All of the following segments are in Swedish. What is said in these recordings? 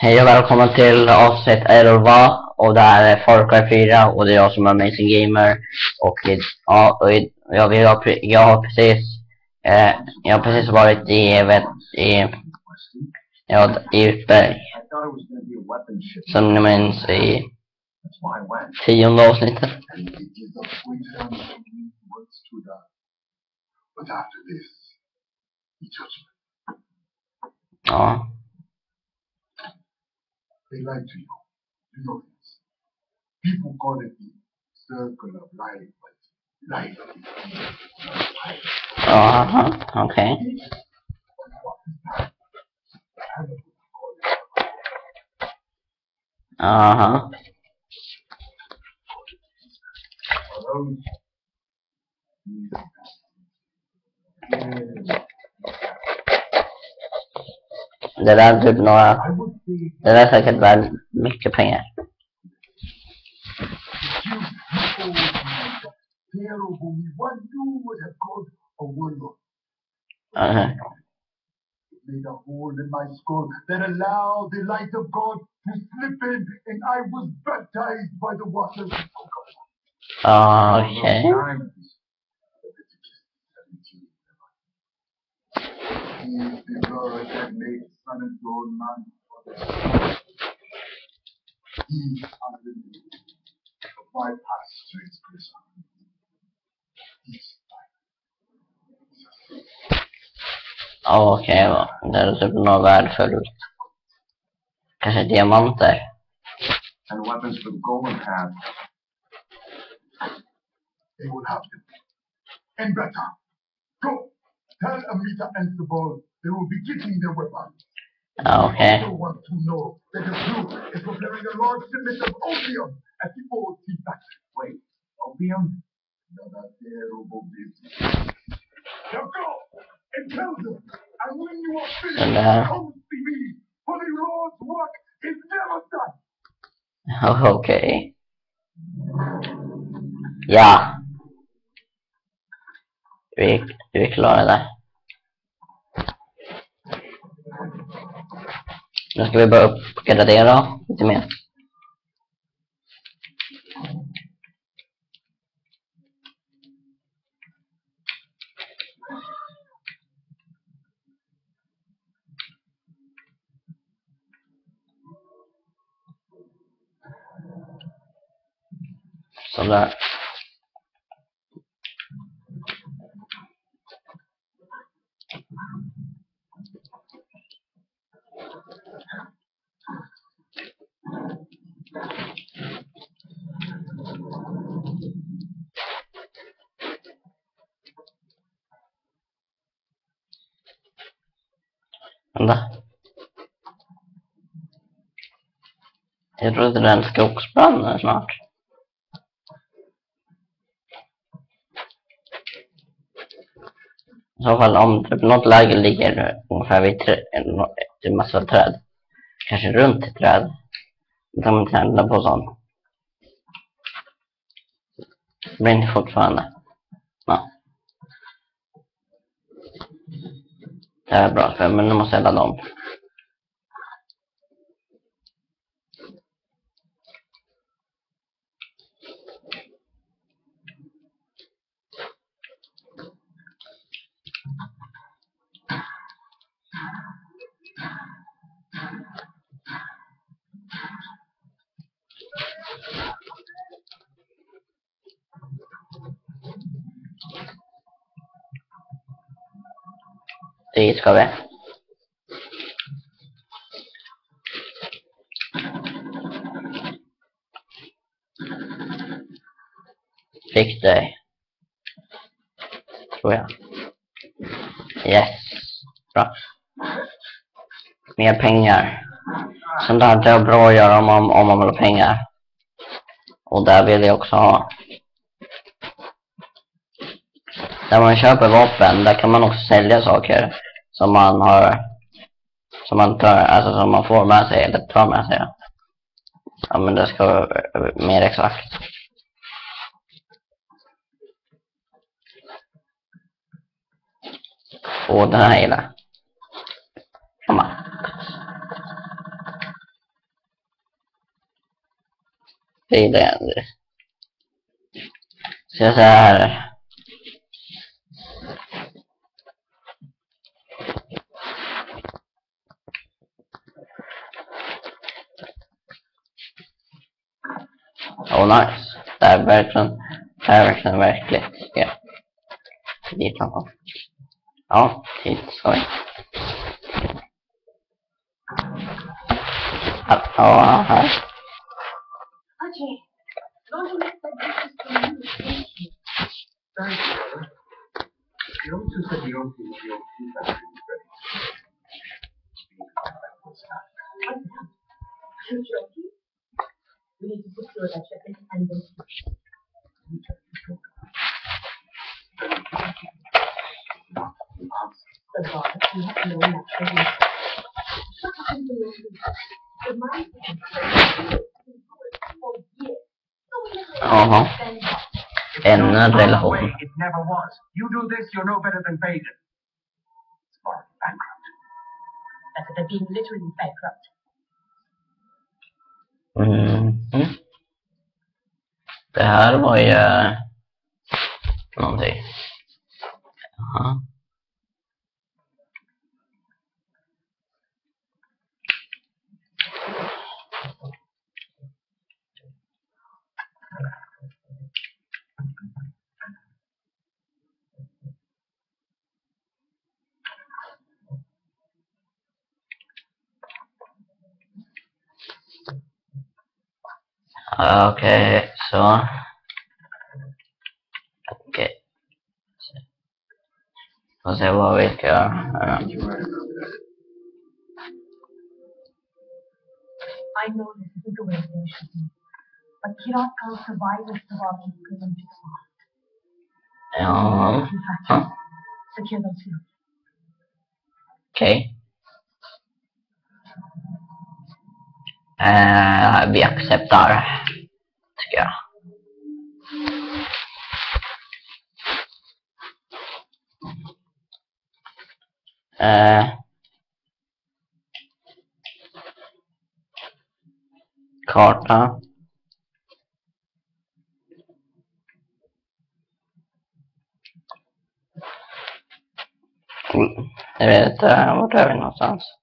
Hej och välkommen till avsnitt 11 och det här är Far Cry 4 och det är jag som är Amazing Gamer. Och i- ja, och i- jag, jag, har jag har precis eh, jag har precis varit i, vet, i, ja, i Utberg. Som ni minns i tionde avsnittet. Ja. They lied to you. You know this. People call it the circle of life, but life is life. aha, okej. Aha, Alone. det där är typ några, The rest I can buy make Japan. Uh-huh. Made a hole in my skull that allowed the light of God to slip in, and I was baptized by the water. Okay. The that made and man he hallelujah provides us to his grace and his life. Oh, okay, well, there's no bad food. Kanske diamanter. And weapons with golden hand. They will have to them. And better. Go! Tell Amita and the ball they will be kicking their weapons. Okay. I also want to know that the crew is preparing a large shipment of opium at the old tea factory. Wait, opium? Another terrible business. Now go and tell them. And when you are finished, And, uh, come see me. For the Lord's work is never done. Okej. Ja. Vi, vi klara Nu ska vi börja uppgradera lite mer. Sådär. Vänta. Jag tror att det är en skogsbrand snart. I så fall om typ något läge ligger ungefär vid trä, en massa träd. Kanske runt ett träd. Då kan man tända på sånt. Det brinner fortfarande. Ja. Det här är bra, för men nu måste jag ladda om. Dit ska vi. Fick dig. Tror jag. Yes. Bra. Mer pengar. Sånt där är bra att göra om man, om man vill ha pengar. Och där vill jag också ha. Där man köper vapen, där kan man också sälja saker som man har som man tar, alltså som man får med sig eller tar med sig. Ja men det ska vara eh, mer exakt. Och den här gillar Komma. Det är det. Så jag säger här. Nice. Det här är verkligen, det här är verkligen verkligt. Ja. Dit honom. Ja, hit ska vi. Ja, ja, här. Ajay, don't we need to put through that and then the have to uh-huh. And not relevant. Way, it never was. You do this, you're no better than Baden. It's bankrupt. they're being literally bankrupt. Det här var ju eh, någonting. Jaha. Okay, so okay. Cos'è wait here? I know this is the way things should be, but Kirat can't survive if the rock is driven to the heart. Um, huh? Secure those Okay. Eh, vi accepterar, tycker jag. Eh, karta. Jag vet inte, vart är vi någonstans?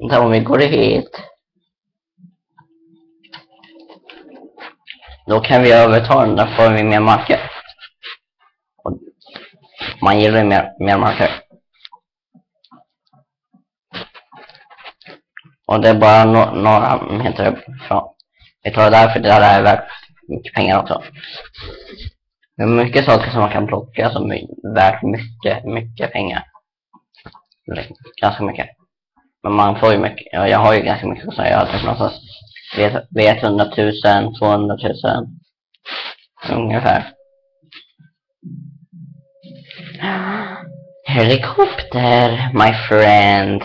Vänta, om vi går hit. Då kan vi överta den, där får vi mer marker. Och man gillar ju mer, mer marker. Och det är bara no några meter från. Vi tar det där för det där är värt mycket pengar också. Det är mycket saker som man kan plocka som är värt mycket, mycket pengar. Ganska mycket. Men man får ju mycket, ja, jag har ju ganska mycket så jag har typ någonstans vet, vet 100 000, 200 000 ungefär. Helikopter, my friend.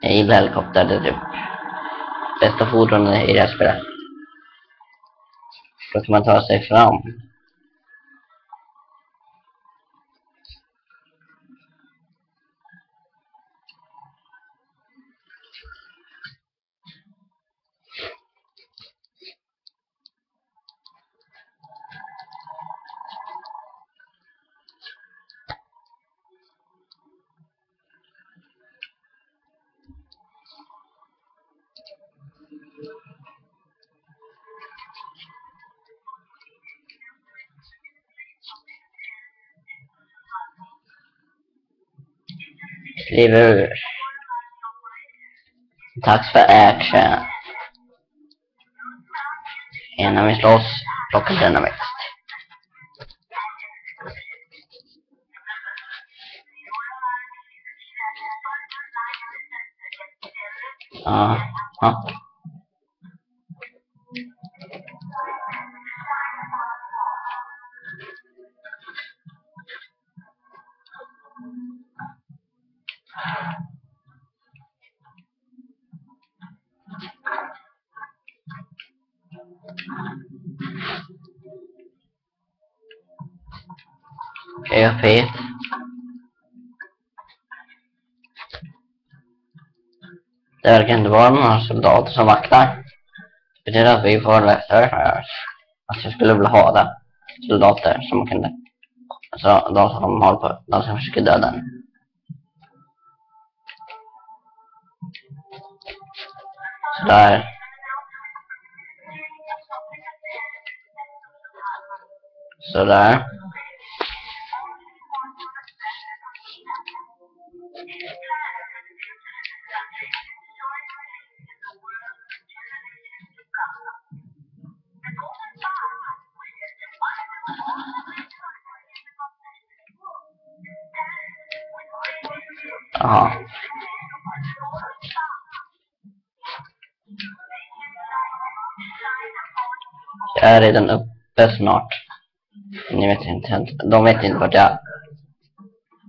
Jag gillar helikopter, det är typ bästa fordonet i det här spelet. Då kan man ta sig fram. Kliver ur. För action. Innan vi slåss, plocka denna växt. Ja, ja. jag vet. Det verkar inte vara några soldater som vaktar. Det betyder att vi får väster. Att jag skulle vilja ha det. Soldater som kunde... Alltså de som håller på... De som försöker döda en. Sådär. Sådär. Jaha. Jag är redan uppe snart. Ni vet inte, de vet inte vart jag är.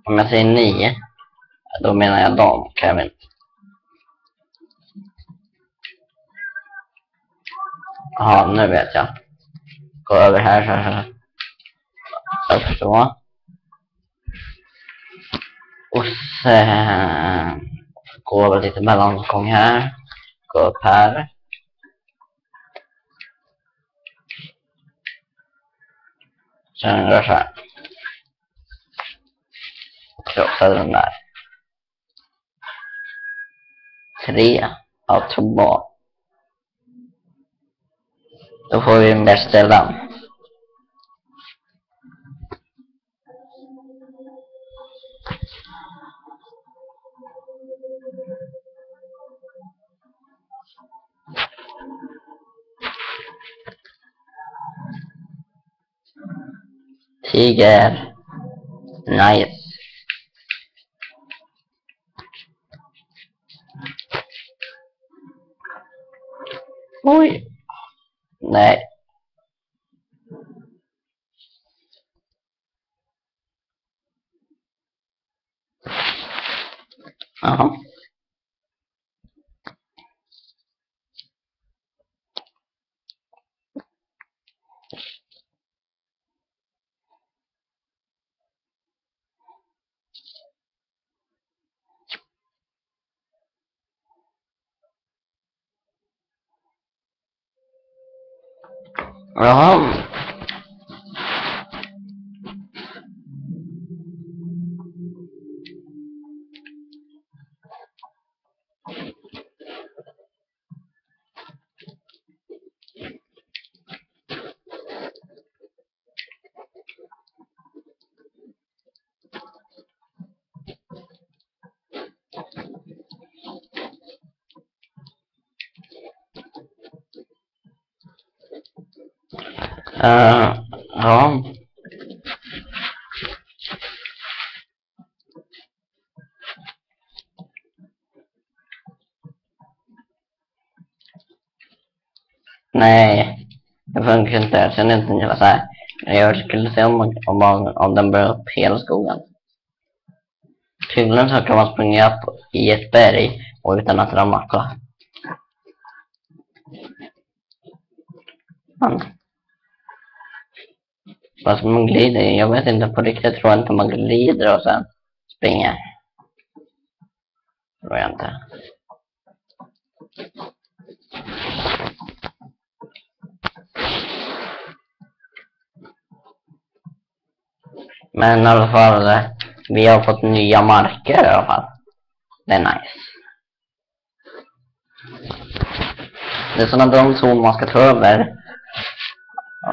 Om jag säger ni, då menar jag dem, Kevin. Ja, nu vet jag. Gå över här så här. Upp så. Och sen går vi lite mellangång här. Gå upp här. Sen rör så här. Krossa den där. Tre av två. Då får vi mer ställen. Tiger. Nice. Oj. Nej. Jaha. Jaha. Uh, ja. Nej, det funkar inte. Jag känner inte hela så här. Jag skulle se om, om, om den börjar upp hela skogen. Tydligen så kan man springa upp i ett berg och utan att ramla. Mm. Fast man glider, jag vet inte på riktigt, tror jag inte man glider och sen springer. Tror jag inte. Men i alla fall, vi har fått nya marker i alla fall. Det är nice. Det är sådana de zon man ska ta över.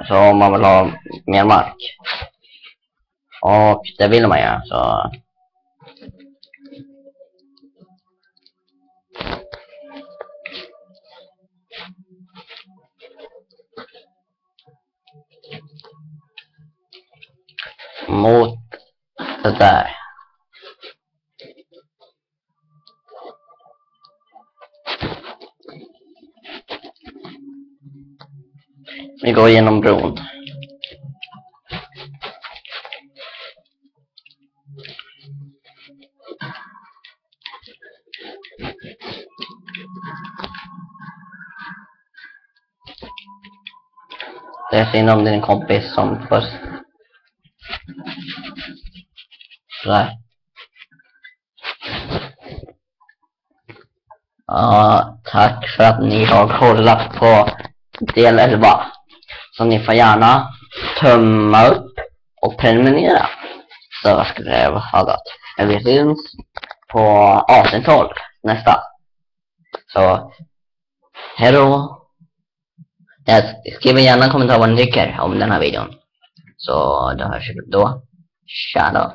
Alltså om man vill ha mer mark. Och det vill man ju, så... Mot det där. Vi går genom bron. Det är synd om din kompis som först... Sådär. Ja, tack för att ni har kollat på del 11. Så ni får gärna tumma upp och prenumerera. Så skulle det vara gott. Vi syns på avsnitt 12 nästa. Så, hejdå! Jag skriver gärna en kommentar vad ni tycker om den här videon. Så då hörs vi då. Tja då!